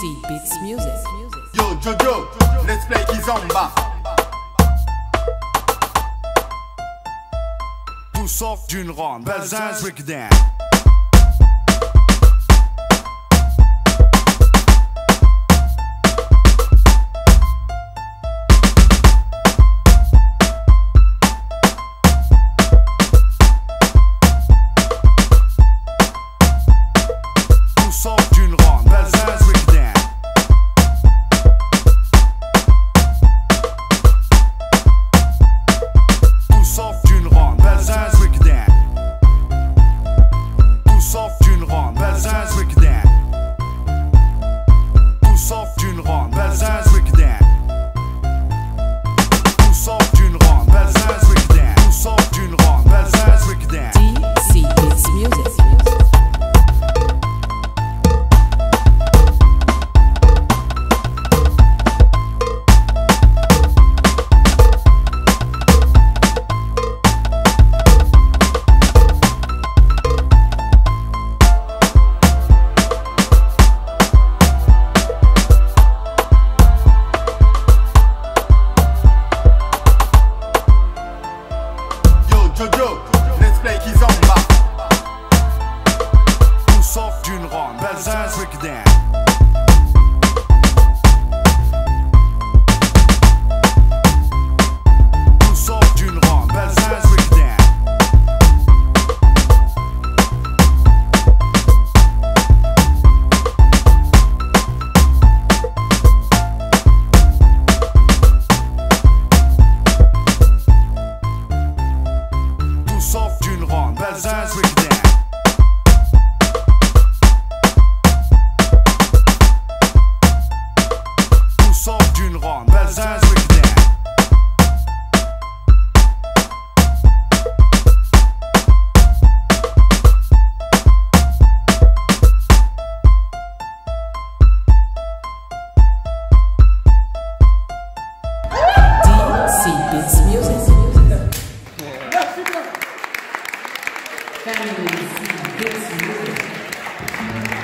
Beats Music. Yo, yo, yo, let's play Kizomba. Tout sauf d'une ronde. Bazin breakdown. Let's play Kizomba. Families, kids, music.